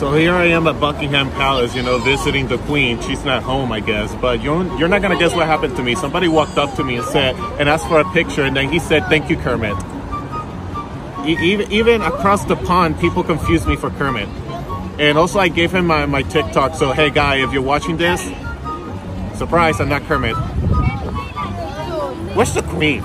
So here I am at Buckingham Palace, you know, visiting the Queen. She's not home, I guess. But you're, you're not going to guess what happened to me. Somebody walked up to me and said, and asked for a picture, and then he said, thank you, Kermit. Even, even across the pond, people confuse me for Kermit. And also, I gave him my, my TikTok. So, hey, guy, if you're watching this, surprise, I'm not Kermit. Where's the Queen?